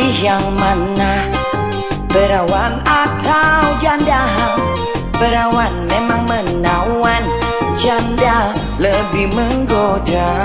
pilih yang mana? Perawan atau janda? Perawan memang menawan Janda lebih menggoda.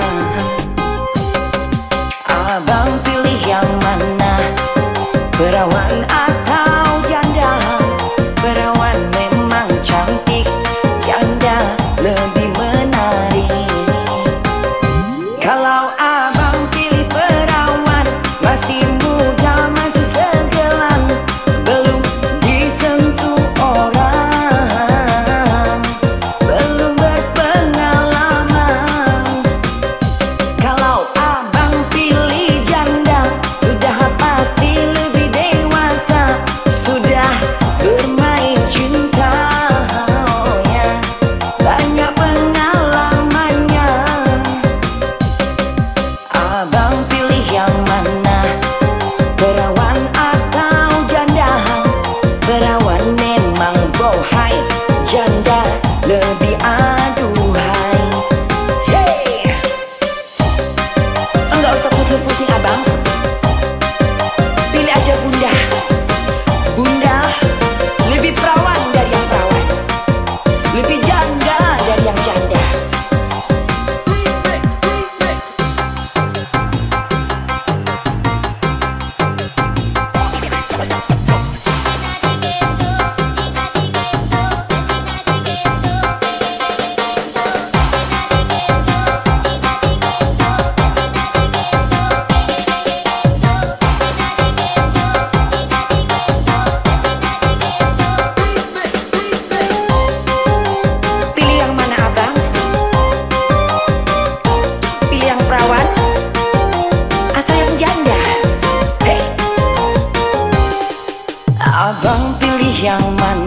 Alta pussy pussy abang Abang pilih yang mana?